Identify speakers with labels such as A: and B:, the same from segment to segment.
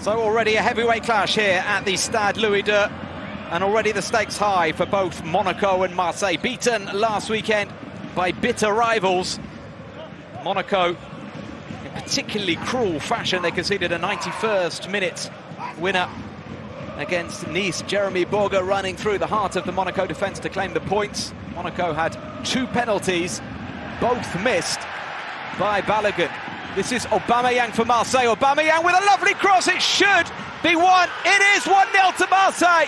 A: So already a heavyweight clash here at the Stade Louis II. And already the stakes high for both Monaco and Marseille. Beaten last weekend by bitter rivals. Monaco, in particularly cruel fashion, they conceded a 91st minute winner against Nice. Jérémie Boga running through the heart of the Monaco defence to claim the points. Monaco had two penalties, both missed by Balogun. This is Aubameyang for Marseille. Aubameyang with a lovely cross. It should be one. It is 1-0 to Marseille.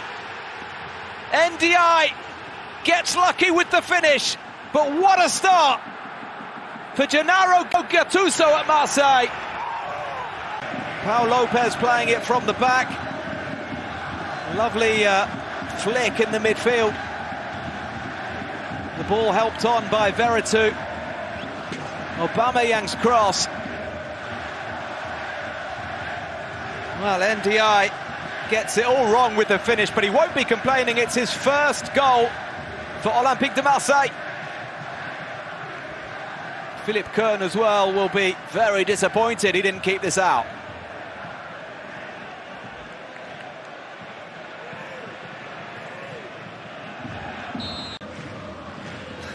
A: Ndiaye gets lucky with the finish. But what a start for Gennaro Gattuso at Marseille. Pau López playing it from the back. Lovely uh, flick in the midfield. The ball helped on by Veretout. Aubameyang's cross Well, Ndiaye gets it all wrong with the finish, but he won't be complaining. It's his first goal for Olympique de Marseille. Philipp Köhn as well will be very disappointed he didn't keep this out.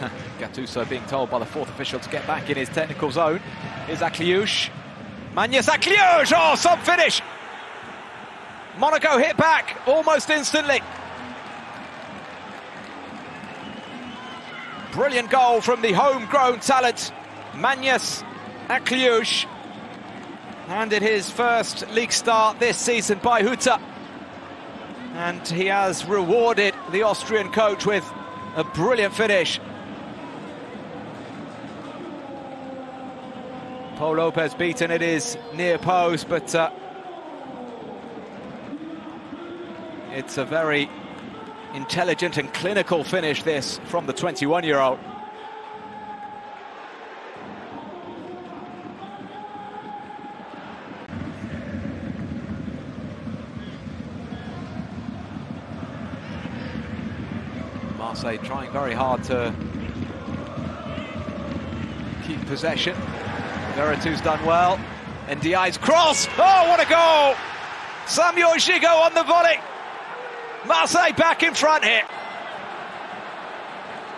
A: Gattuso being told by the fourth official to get back in his technical zone. Here's Akliouche. Maghnes Akliouche! Oh, sub finish! Monaco hit back almost instantly. Brilliant goal from the homegrown talent, Maghnes Akliouche. Handed his first league start this season by Hütter. And he has rewarded the Austrian coach with a brilliant finish. Pau López beaten it is near post, but uh, It's a very intelligent and clinical finish, this, from the 21-year-old. Marseille trying very hard to keep possession. Veretout's done well. Ndiaye's cross. Oh, what a goal! Samuel Gigot on the volley. Marseille back in front here.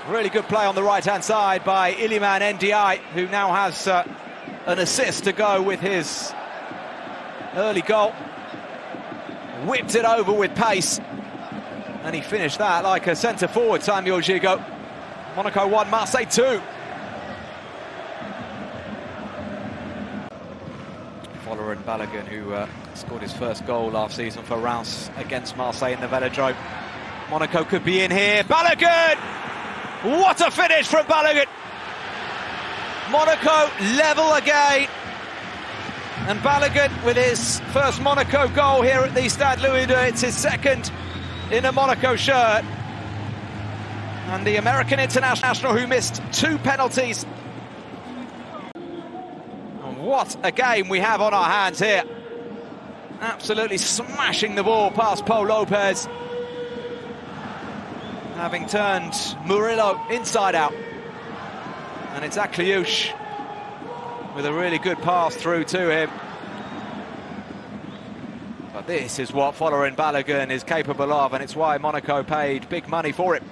A: Really good play on the right-hand side by Iliman Ndiaye, who now has uh, an assist to go with his early goal. Whipped it over with pace. And he finished that like a centre-forward, Samuel Gigot. Monaco 1, Marseille 2. Folarin Balogun, who uh, scored his first goal last season for Reims against Marseille in the Velodrome. Monaco could be in here. Balogun! What a finish from Balogun! Monaco level again. And Balogun with his first Monaco goal here at the Stade Louis II. It's his second in a Monaco shirt. And the American international who missed two penalties. What a game we have on our hands here. Absolutely smashing the ball past Pau López. Having turned Murillo inside out. And it's Akliouche with a really good pass through to him. But this is what Folarin Balogun is capable of, and it's why Monaco paid big money for it.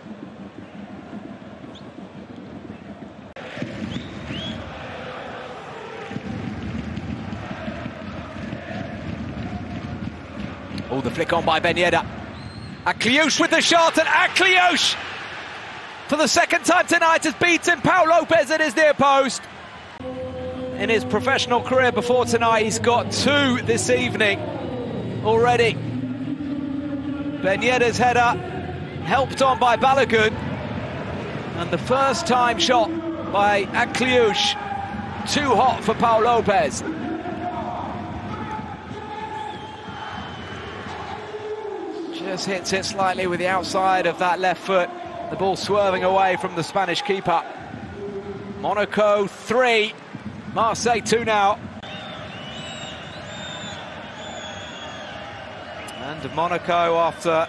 A: Oh, the flick on by Ben Yedder. Akliouche with the shot, and Akliouche, for the second time tonight, has beaten Pau López at his near post. In his professional career before tonight, he's got two this evening already. Ben Yedder's header, helped on by Balogun. And the first time shot by Akliouche, too hot for Pau López. Just hits it slightly with the outside of that left foot. The ball swerving away from the Spanish keeper. Monaco 3, Marseille 2 now. And Monaco, after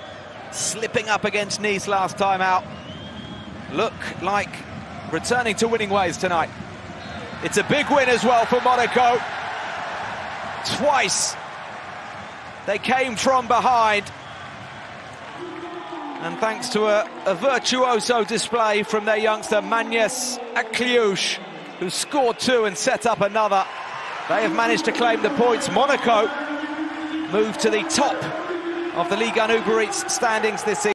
A: slipping up against Nice last time out, look like returning to winning ways tonight. It's a big win as well for Monaco. Twice They came from behind. And thanks to a, a virtuoso display from their youngster Maghnes Akliouche, who scored two and set up another, they have managed to claim the points. Monaco move to the top of the Ligue 1 Uber Eats standings this season.